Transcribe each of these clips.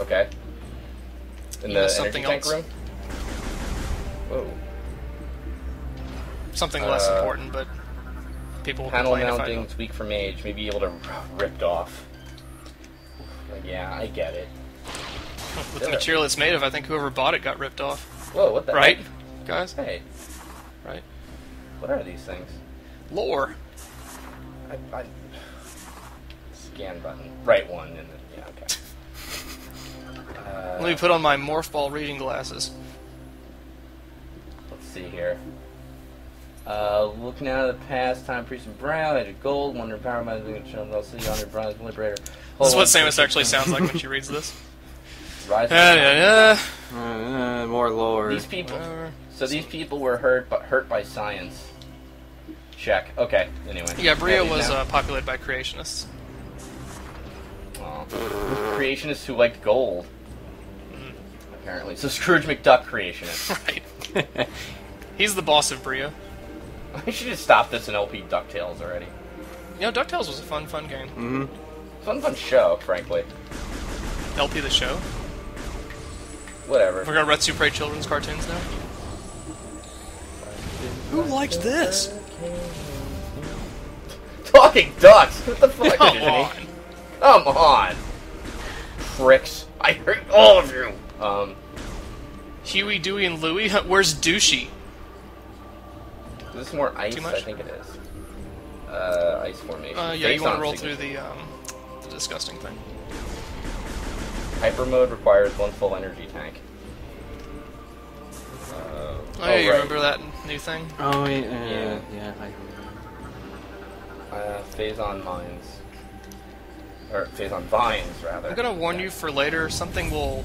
Okay. In You the something tank else? room. Whoa. Something less Uh, important, but people will Panel complain if I mounting, don't. it's weak from age, may be able to ripped off. Like, yeah, I get it. With the material it's made of, I think whoever bought it got ripped off. Whoa, what the Right, heck? guys? Hey, Right. what are these things? Lore. I, I scan button, right one, and then, yeah, okay. Uh, Let me put on my morph ball reading glasses. Let's see here. Uh, looking out of the past, time priest of brown, edge of gold, wonder power, my children, I'll see yonder bronze liberator. This is what Samus actually sounds like when she reads this. Rise Yeah, yeah, yeah. Uh, more lore. These people. Whatever. So these people were hurt, but hurt by science. Check. Okay. Anyway. Yeah, Bryyo was uh, populated by creationists. Aw. creationists who liked gold. Apparently, so Scrooge McDuck creationist. Right. He's the boss of Bryyo. I should just stop this in LP Ducktales already. You know, DuckTales was a fun, fun game. hmm Fun, fun show, frankly. LP the show. Whatever. We're gonna Retsupurae children's cartoons now. Who liked this? Talking ducks. What the fuck, Come on. Come on, pricks! I hate all of you. Um, Huey, Dewey, and Louie. Where's Douchey? This is more ice? Too much? I think it is. Uh, ice formation. Uh, yeah, Face you want to roll signature. through the um, the disgusting thing. Hyper mode requires one full energy tank. Uh, Oh, yeah, you right. remember that new thing? Oh yeah, Yeah. yeah, yeah. I, Uh, phase on mines. Or phase on vines, rather. I'm gonna warn you for later. Something will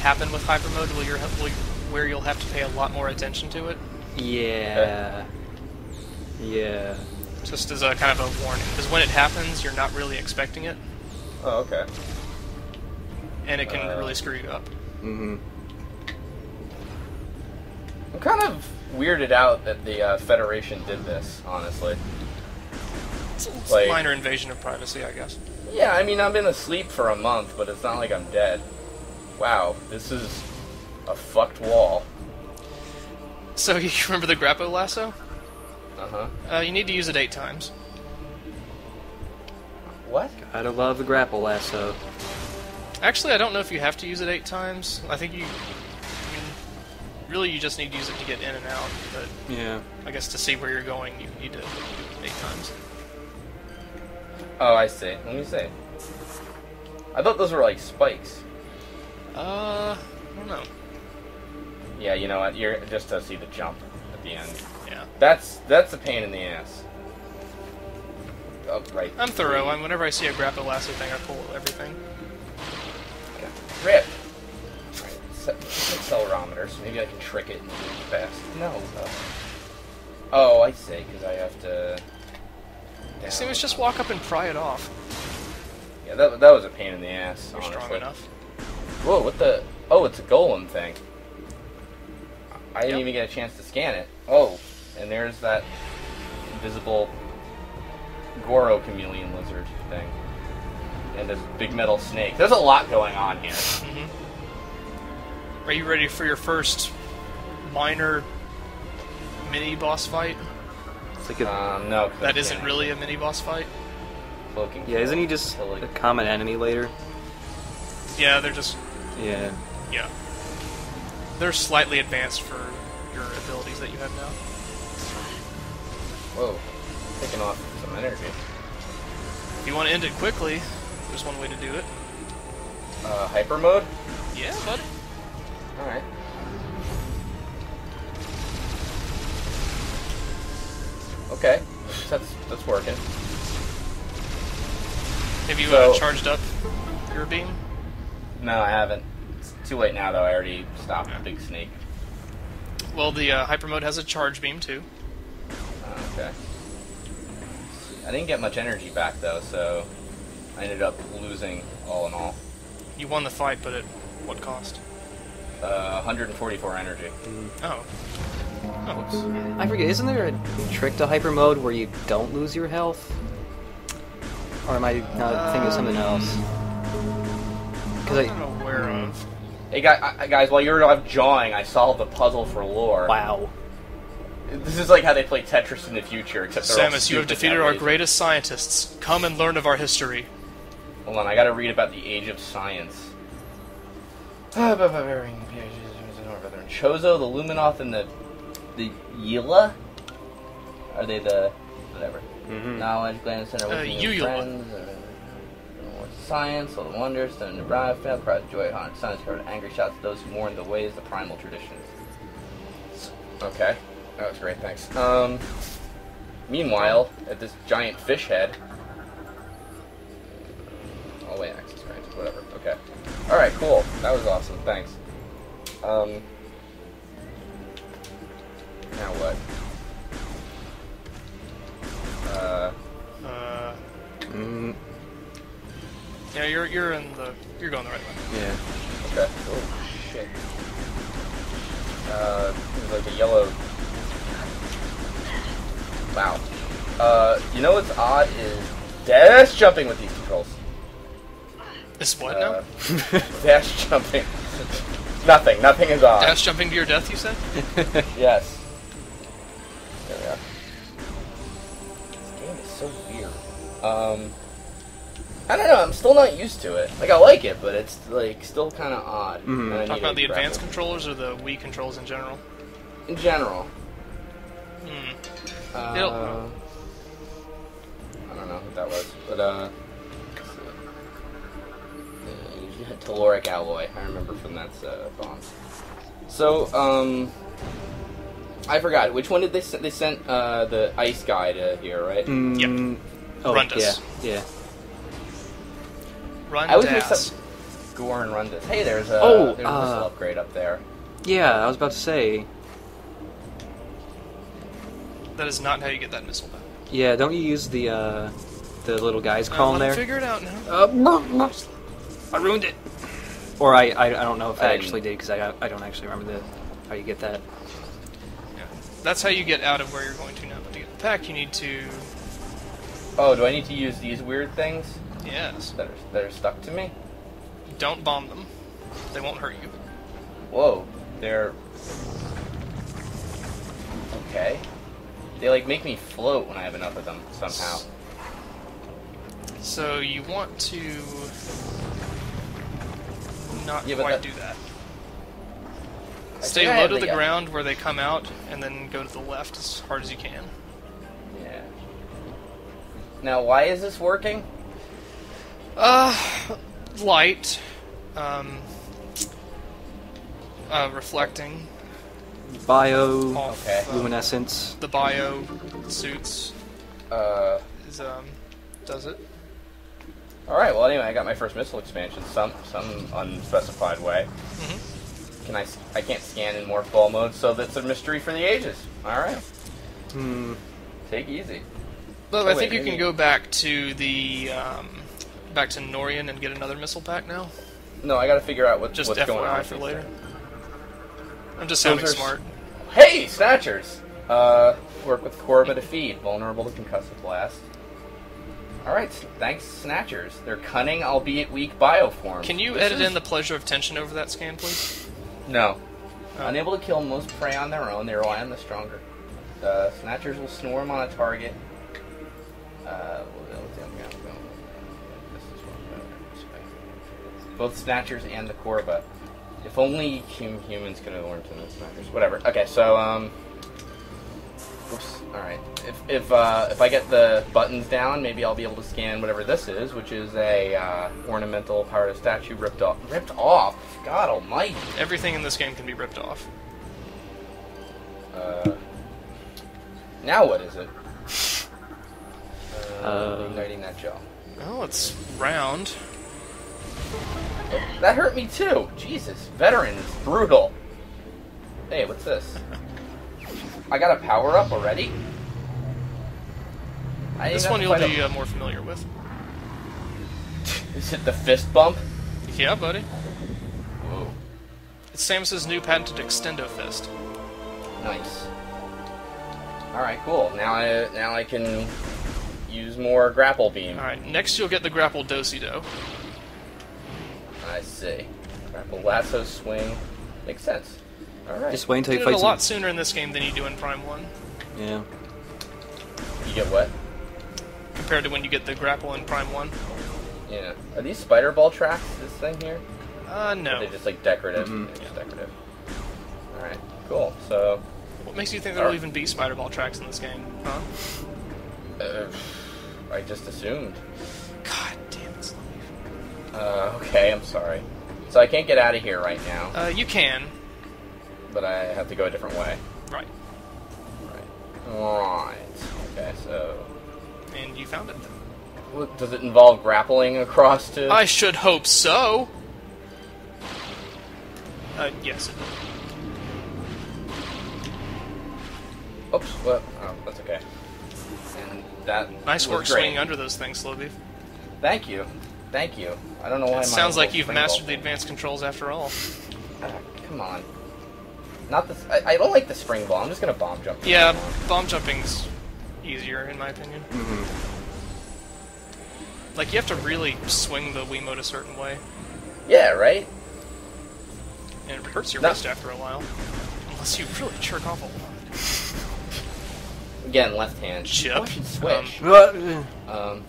happen with hyper mode where, you're, will- where you'll have to pay a lot more attention to it. yeah, yeah. Just as a kind of a warning, because when it happens, you're not really expecting it, Oh, okay. and it can Uh, really screw you up. Mm-hmm. I'm kind of weirded out that the uh, Federation did this, honestly. It's it's like- a minor invasion of privacy, I guess. Yeah, I mean, I've been asleep for a month, but it's not like I'm dead. Wow, this is a fucked wall. So you remember the grapple lasso? Uh huh. Uh, you need to use it eight times. What? Gotta love the grapple lasso. Actually, I don't know if you have to use it eight times. I think you, I mean, really, you just need to use it to get in and out. But Yeah. I guess to see where you're going, you need to do it eight times. Oh, I see. Let me see. I thought those were like spikes. Uh, I don't know. Yeah, you know what? You're just to see the jump at the end. Yeah, That's that's a pain in the ass. Oh, right. I'm thorough. I'm, whenever I see a grapple lasso thing, I pull everything. Rip. Right. Set, set accelerometers. Maybe I can trick it and do it fast. No. Uh, oh, I see. Because I have to. down. See, let's just walk up and pry it off. Yeah, that, that was a pain in the ass. You're honestly. strong enough. Whoa, what the? Oh, it's a golem thing. I didn't Yep. even get a chance to scan it. Oh, and there's that invisible Goro chameleon lizard thing. And this big metal snake. There's a lot going on here. Are you ready for your first minor mini boss fight? It's like a, Um, no. 'cause That I'm isn't really a mini boss fight. Cloaking yeah, isn't he just Killing. a common enemy later? Yeah, they're just Yeah. yeah. They're slightly advanced for your abilities that you have now. Whoa. Taking off some energy. If you want to end it quickly, there's one way to do it. Uh, hyper mode? Yeah, buddy. Alright. Okay. That's, that's working. Have you So- uh, charged up your beam? No, I haven't. It's too late now, though. I already stopped the big snake. Well, the uh, hyper mode has a charge beam too. Uh, okay. I didn't get much energy back, though, so I ended up losing all in all. You won the fight, but at what cost? Uh, 144 energy. Oh. Oh, whoops. I forget. Isn't there a trick to hyper mode where you don't lose your health? Or am I not thinking of something else? because I'm I not aware of. Hey guys, while you were off jawing, I solved the puzzle for lore. wow. This is like how they play Tetris in the future, except they're all Samus, you have defeated our greatest scientists. Come and learn of our history. Hold on, I gotta read about the age of science. Chozo, the Luminoth, and the the Yila? Are they the whatever? Mhm. Knowledge, glance center, Uh, working with friends, uh, what's science, all the wonders, then the bride, fail, pride, joy, haunted science, covered angry shots those who mourn the ways, the primal traditions. Okay, that was great, thanks. Um, meanwhile, at this giant fish head. Oh wait, access range, whatever. Okay. All right, cool. That was awesome. Thanks. Um. Now what? Uh. Uh, Mm, yeah, you're you're in the you're going the right way. yeah. Okay. Oh shit. Uh, like a yellow. Wow. Uh, you know what's odd is dash jumping with these controls. Is what Uh, now? dash jumping. nothing. Nothing is odd. Dash jumping to your death, you said? Yes. There we are. This game is so weird. Um, I don't know. I'm still not used to it. Like I like it, but it's like still kind of odd. Mhm. and Talk about the grab advanced it. controllers or the Wii controls in general? in general. Hmm. Uh, I don't know what that was, but uh, uh, Talloric alloy. I remember from that uh, bomb. So um, I forgot which one did they send? They sent uh the ice guy to here, right? Mm, Oh, Rundus. yeah, yeah. Run I was Das. mixed up. Ghor and Hey, there's a Oh, there's a missile uh, upgrade up there. Yeah, I was about to say. That is not how you get that missile back. Yeah, don't you use the uh, the little guys Uh, crawling let there? Figure it out now. Uh, I ruined it. Or I, I, I don't know if I, I actually did because I, I don't actually remember the how you get that. Yeah. That's how you get out of where you're going to now. But to get the pack, you need to. Oh, do I need to use these weird things Yes. that are that are stuck to me? Don't bomb them. They won't hurt you. Whoa, they're okay. They like make me float when I have enough of them somehow. So you want to not Yeah, quite that- do that. I Stay low to the- the ground where they come out, and then go to the left as hard as you can. Yeah. Now, why is this working? Uh, light, um, uh, reflecting Bio off Okay. uh, luminescence. the bio suits Uh. is um does it. All right. Well, anyway, I got my first missile expansion, some some unspecified way. Mm-hmm. Can I? I can't scan in morph ball mode, so that's a mystery for the ages. All right. Hmm. Take easy. But Oh, I think you maybe- can go back to the um, back to Norion and get another missile pack now. No, I got to figure out what, Just what's going on. FYI for later. I'm just Those sounding are s- smart. Hey, Snatchers! Uh, work with Korba to feed. Vulnerable to concussive blast. Alright, thanks, Snatchers. They're cunning, albeit weak bioforms. Can you This edit is- in the pleasure of tension over that scan, please? No. Oh. Unable to kill most prey on their own, they rely on the stronger. Uh, snatchers will swarm on a target. Uh, Both Snatchers and the Korba. If only hum- humans could have learned from the Snatchers. Whatever. Okay, so, um... Oops. Alright. If, if, uh, if I get the buttons down, maybe I'll be able to scan whatever this is, which is a, uh, ornamental power of statue ripped off. Ripped off? God almighty. Everything in this game can be ripped off. Uh, now what is it? Uh, Uh, igniting that gel. Well, it's round. That hurt me too. Jesus, veteran is brutal. Hey, what's this? I got a power up already. I This one you'll be uh, more familiar with. Is it the fist bump? Yeah, buddy. Whoa, It's Samus's new patented Extendo Fist. nice. All right, cool. Now I now I can use more grapple beam. Alright, next you'll get the Grapple Dosido. Uh, I see. Grapple, lasso, swing. Makes sense. Alright. Just wait until You fight did it a lot him. sooner in this game than you do in Prime 1, Yeah. You get what? compared to when you get the grapple in Prime 1. Yeah. Are these spider ball tracks, this thing here? Uh, Or no. Are they just like decorative? Mhm. They're just decorative. Alright, cool. So, What makes you think there will Alright. even be spider ball tracks in this game? Huh? uh, I just assumed. God damn it, Slow. Uh, okay, I'm sorry. So I can't get out of here right now, Uh, you can. but I have to go a different way. Right. Right. Right. Okay, so And you found it. what- does it involve grappling across to? I should hope so. Uh, yes. It Oops. What? Oh, that's okay. And that. Nice work great. swinging under those things, Slow Beef. Thank you. Thank you. I don't know why. It sounds like you've mastered ball- the advanced controls after all. Come on. Not this. I, I don't like the spring ball. I'm just gonna bomb jump. Yeah, bomb jumping's easier in my opinion. hmm Like you have to really swing the Wiimote a certain way, Yeah. Right. and it hurts your No. wrist after a while. Unless you really jerk off a lot. Again, left hand. Chip. Oh, should switch. Uh, Um.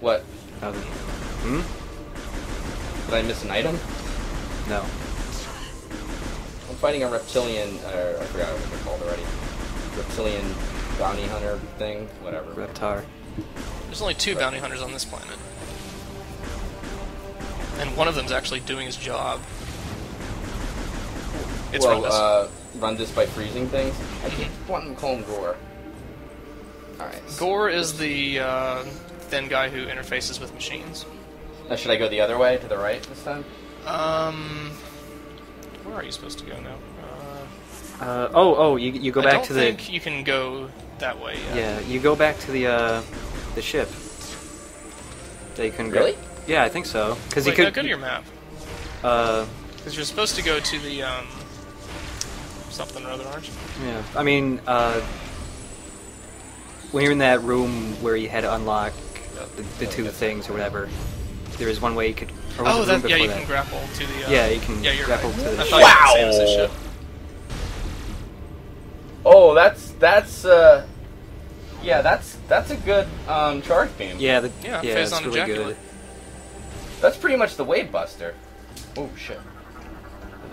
What? Nothing. Hmm? Did I miss an item? No. I'm fighting a reptilian. Uh, I forgot what they're called already. Reptilian bounty hunter thing. Whatever. Reptar. There's only two bounty hunters on this planet. And one of them's actually doing his job. It's well, Rundus. uh, run this by freezing things. I keep wanting to call him Ghor. Alright. Ghor is the uh, thin guy who interfaces with machines. Now, should I go the other way, to the right this time? Um, where are you supposed to go now? Uh, Uh, oh, oh, you, you go I back to the. I think you can go that way. Yet. Yeah, you go back to the uh, the ship. That you can go- Really? Yeah, I think so. Because you Wait, could. no, go to your map. Uh, Because you're supposed to go to the um, something or other, aren't you? yeah. I mean, uh, when you're in that room where you had to unlock the, the two things or whatever, there is one way you could. Or was Oh, it the room that yeah, you that? can grapple to the. Uh, Yeah, you can Yeah, you're grapple right. to the I ship. thought you could save Wow. the ship. Oh, that's, that's, uh... Yeah, that's that's a good um, charge beam. Yeah, the, Yeah, yeah, it's really ejaculate. good. That's pretty much the Wave Buster. Oh, shit.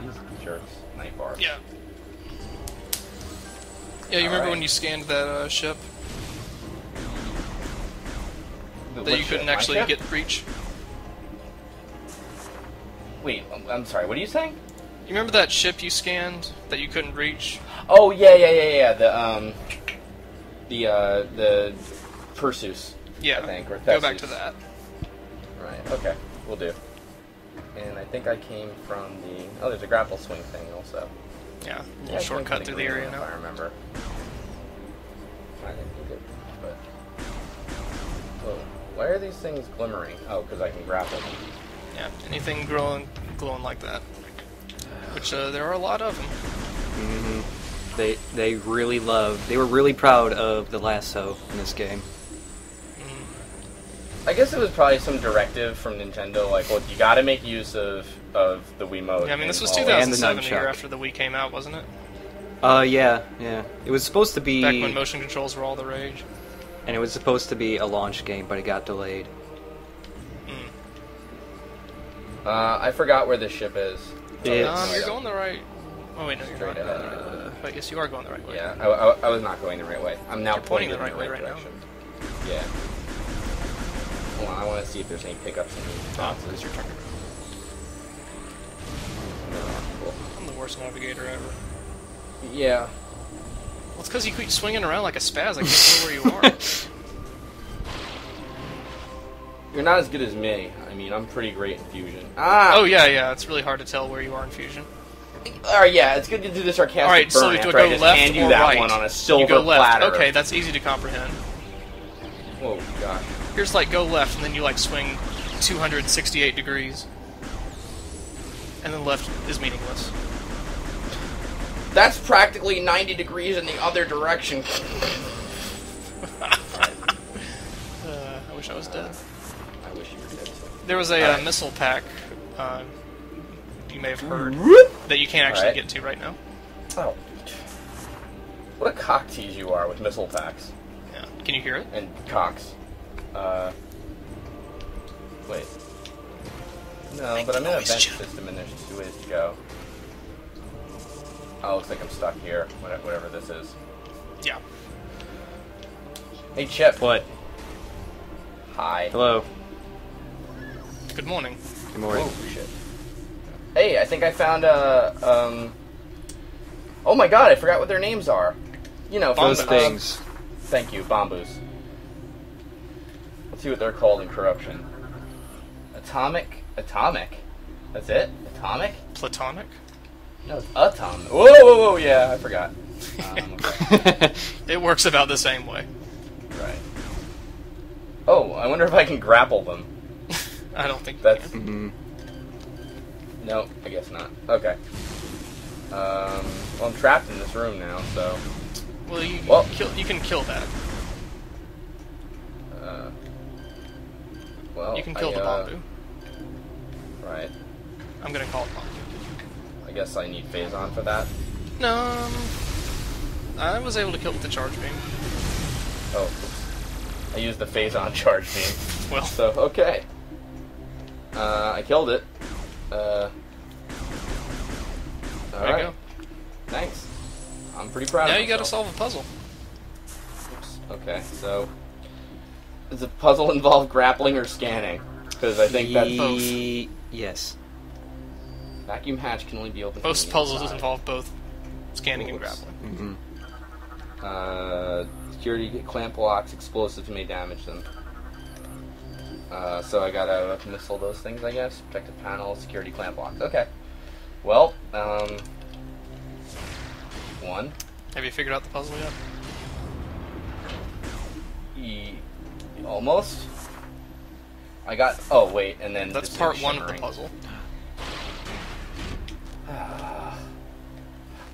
These jerks. Night bar. Yeah. Yeah, you remember Alright. when you scanned that uh, ship The- that what you couldn't ship? Actually get reach? Wait, I'm, I'm sorry, what are you saying? You remember that ship you scanned that you couldn't reach? Oh, yeah, yeah, yeah, yeah, the, um... The, uh, the... Perseus. Yeah. I think, or Go back to that. Right, okay, we'll do. And I think I came from the... Oh, there's a grapple swing thing also. Yeah. Yeah, shortcut through the area now. If I remember. I didn't good, but... Oh, why are these things glimmering? Oh, because I can grapple them. Yeah. Anything glowing, glowing like that. Which uh, there are a lot of them. hmm They they really love. They were really proud of the lasso in this game. I guess it was probably some directive from Nintendo, like, well, you gotta make use of, of the Wiimote. Yeah, I mean, this was 2007, the year after the Wii came out, wasn't it? Uh, yeah, yeah. It was supposed to be, Back when motion controls were all the rage. and it was supposed to be a launch game, but it got delayed. Uh, I forgot where this ship is. It's- Um, you're going the right. Oh wait, no, you're Straight not. ahead. But yes, you are going the right way. Yeah, I, I, I was not going the right way. I'm now You're pointing the in right way right now. direction. Yeah. Hold on, I want to see if there's any pickups in these Oh, boxes. it's your turn. No, cool. I'm the worst navigator ever. Yeah. Well, it's because you keep swinging around like a spaz. I can't know where you are. You're not as good as me. I mean, I'm pretty great in Fusion. Ah! oh yeah, yeah. It's really hard to tell where you are in Fusion. Alright, yeah, it's good to do the sarcastic All right, so we have to after I go just left hand you that right. one on a silver you go left. platter. Okay, that's easy to comprehend. Whoa, gosh. Here's like go left, and then you like swing 268 degrees, and then left is meaningless. That's practically 90 degrees in the other direction. Uh, I wish I was dead. There was a uh, Alright. missile pack uh, you may have heard Whoop! that you can't actually Alright. get to right now. Oh. What a cock tease you are with missile packs. Yeah. Can you hear it? And cocks. Uh. Wait. No, Make but I'm in a vent Jim. system and there's two ways to go. Oh, looks like I'm stuck here. Whatever, whatever this is. Yeah. Hey, Chip. What? Hi. Hello. Good morning. Good morning. Oh, shit. Hey, I think I found a. Um. Oh my god, I forgot what their names are. You know, from Those the- things. Thank you, Bombus. Let's see what they're called in corruption. Atomic. Atomic. That's it. Atomic. Platonic? No, it's atomic. Whoa, whoa, whoa! Yeah, I forgot. Um, okay. It works about the same way. right. Oh, I wonder if I can grapple them. I don't think That's can. hmm no. I guess not. Okay. Um. Well, I'm trapped in this room now, so. Well, you, Well- kill, you can kill that. Uh, well, You can kill I, the uh, Bambu. Right. I'm gonna call it Bambu. I guess I need Phazon for that. No, um, I was able to kill it with the charge beam. Oh, oops. I used the Phazon charge beam. Well, So, okay. Uh, I killed it. Uh, there alright. you go. Thanks. I'm pretty proud Now of you gotta solve a puzzle. Oops. Okay, so. Does the puzzle involve grappling or scanning? Because I think that both. Yes. vacuum hatch can only be opened Most puzzles inside. involve both scanning and Oops. grappling. hmm Uh, security clamp locks, explosives may damage them. Uh, so I gotta missile those things, I guess. Protective panel, security clamp locks. Okay. Well, um, one. Have you figured out the puzzle yet? E- almost. I got. Oh wait, and then That's part one of the shimmering. puzzle.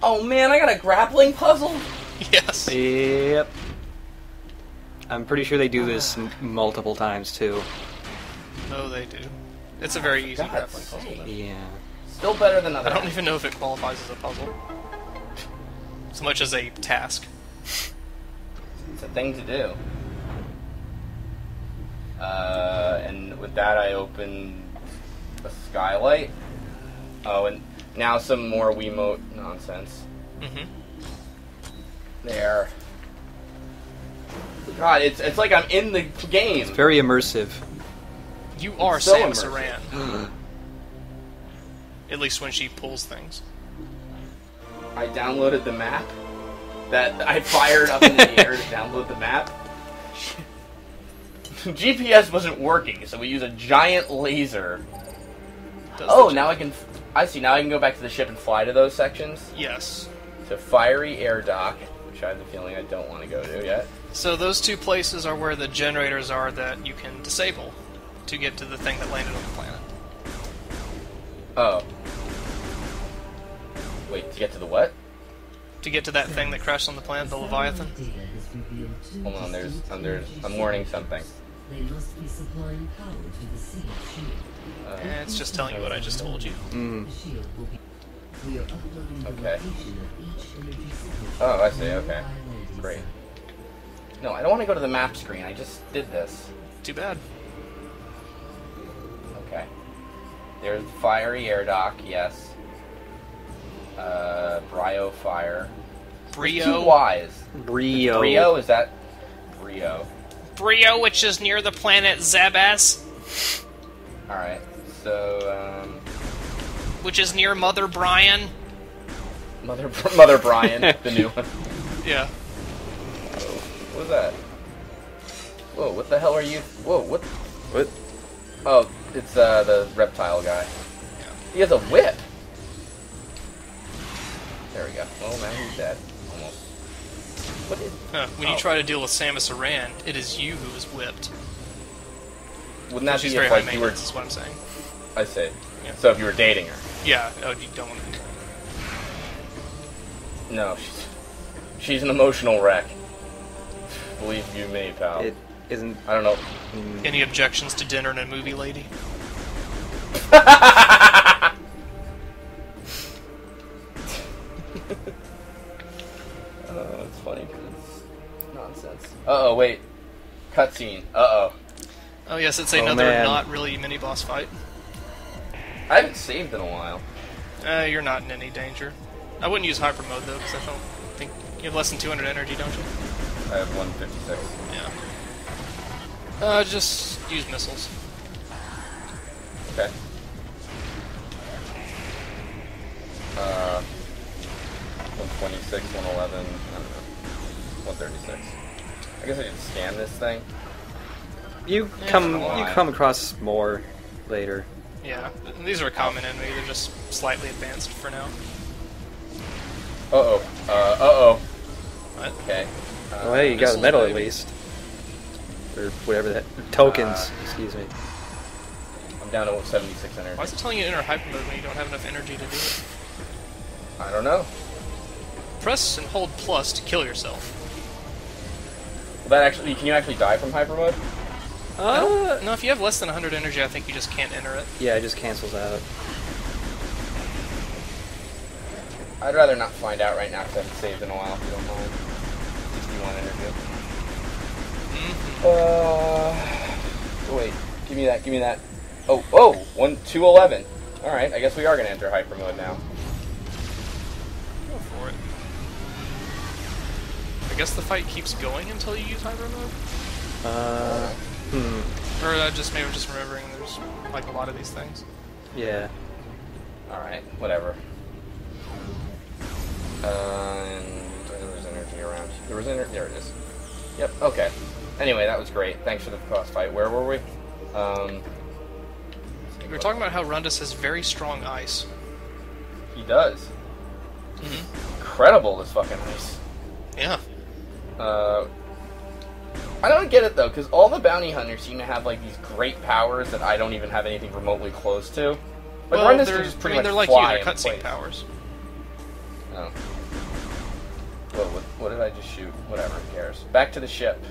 Oh man, I got a grappling puzzle. Yes. Yep. I'm pretty sure they do this m- multiple times too. Oh, they do. It's a very easy God's grappling puzzle. though. Yeah. Still better than other. I don't even know if it qualifies as a puzzle. So much as a task. It's a thing to do. Uh, and with that, I open a skylight. Oh, and now some more Wiimote nonsense. Mm-hmm. There. God, it's it's like I'm in the game. It's very immersive. You are so Samus immersive. Aran. At least when she pulls things. I downloaded the map. That I fired up in the air to download the map. GPS wasn't working, so we use a giant laser. Does Oh, now I can. I see. Now I can go back to the ship and fly to those sections. Yes. to Fiery Air Dock, which I have the feeling I don't want to go to yet. So those two places are where the generators are that you can disable to get to the thing that landed on the planet. Oh. Wait, to get to the what? To get to that thing that crashed on the planet, the Leviathan. Hold on, there's, um, there's, I'm warning something. They must be supplying power to the sealed shield. Uh, it's just telling you what I just told you. Mm. The shield will be. We are uploading the Okay. of each. Oh, I see, okay. Great. no, I don't want to go to the map screen. I just did this. Too bad. Okay. There's Fiery Air Dock, yes. Uh, Bryyo Fire. There's Two Brio. Y's. Brio. Brio, is that? Brio. Brio, which is near the planet Zebes. Alright, so, um, which is near Mother Brian. Mother, Mother Brian, the new one. Yeah. What was that? Whoa, what the hell are you? Whoa, what? What? Oh, it's uh, the reptile guy. He has a whip. There we go. Oh, now he's dead. Almost. What is? Huh, when you Oh. try to deal with Samus Aran, it is you who is whipped. Wouldn't that She's be very if high like you were? maintenance, is what I'm saying. I see. Yeah. So if you were dating her? Yeah, oh, you don't want to. No, she's she's an emotional wreck. Believe you me, pal. It isn't. I don't know. mm, Any objections to dinner and a movie, lady? Oh, it's funny because it's nonsense. Uh oh, wait. Cutscene. Uh oh. Oh, yes, it's another oh, not really mini boss fight. I haven't saved in a while. Uh, you're not in any danger. I wouldn't use hyper mode though, because I don't think you have less than 200 energy, don't you? I have 156. Yeah. Uh, just use missiles. Okay. Uh, 126, 111, I don't know. 136. I guess I should scan this thing. You Yeah, come you come across more later. Yeah, these are a common enemy. They're just slightly advanced for now. Uh oh. Uh, uh oh. But Okay. Uh, Well, hey, you got a medal at least, or whatever that tokens. Uh, excuse me. I'm down to 76 energy. why is it telling you to enter hyper mode when you don't have enough energy to do it? I don't know. Press and hold plus to kill yourself. Will that actually, can you actually die from hyper mode? I Uh, no, if you have less than 100 energy, I think you just can't enter it. yeah, it just cancels out. I'd rather not find out right now because I haven't saved in a while, if you don't mind. 61 energy. Mm-hmm. Uh, wait, give me that, give me that. Oh, oh, one, 211. Alright, I guess we are going to enter hyper mode now. Guess the fight keeps going until you use hyper mode? Uh, hmm. Or I just maybe I'm just remembering there's like a lot of these things. Yeah. Alright, whatever. Uh, and I know there's energy around. There was energy. There it is. Yep. Okay. Anyway, that was great. Thanks for the cross fight. Where were we? Um, We were talking about how Rundus has very strong ice. he does. Mm-hmm. Incredible, this fucking ice. Yeah. Uh, I don't get it though, because all the bounty hunters seem to have like these great powers that I don't even have anything remotely close to. Like well, can just pretty I mean, they're like you. They're cutscene powers. Oh. What, what did I just shoot? Whatever, who cares? Back to the ship.